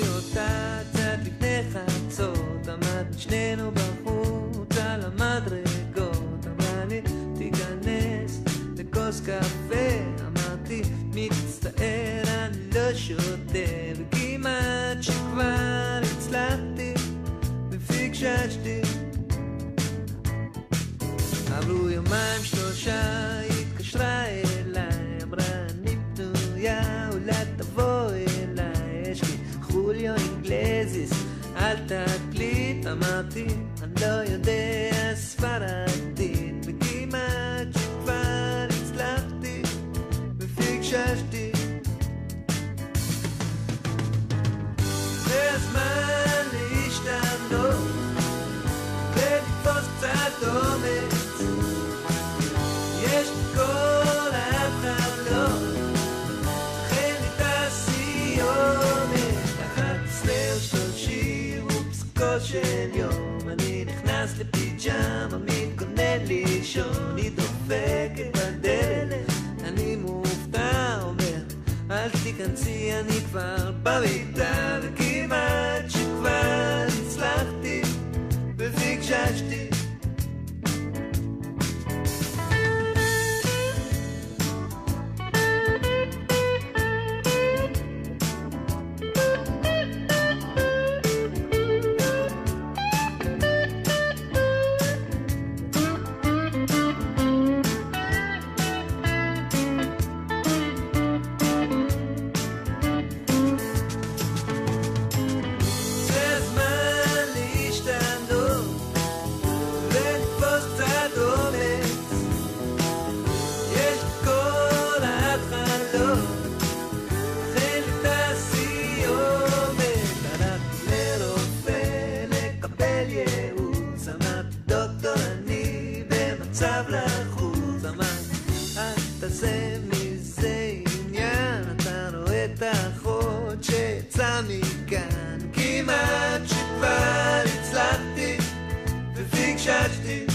אותה קצת לפני חצות, עמדנו שנינו בחוץ על המדרגות, אמרה לי תיכנס לכוס קפה, אמרתי מצטער אני לא שותה, וכמעט שכבר הצלחתי ופיקששתי. עברו יומיים שלושה, אמרתי, אני לא יודע ספרדית, וכמעט שכבר הצלחתי, ופיקששתי. ופסקו של יום, אני נכנס לפיג'מה, מתכונן לישון, היא דופקת בדלת, אני מופתע, אומר, אל תיכנסי, אני כבר במיטה, לקבל ייעוץ. אמרתי דוקטור אני במצב לחוץ אמרתי אל תעשה מזה עניין אתה רואה את האחות שיצא מכאן. כמעט שכבר הצלחתי ופיקששתי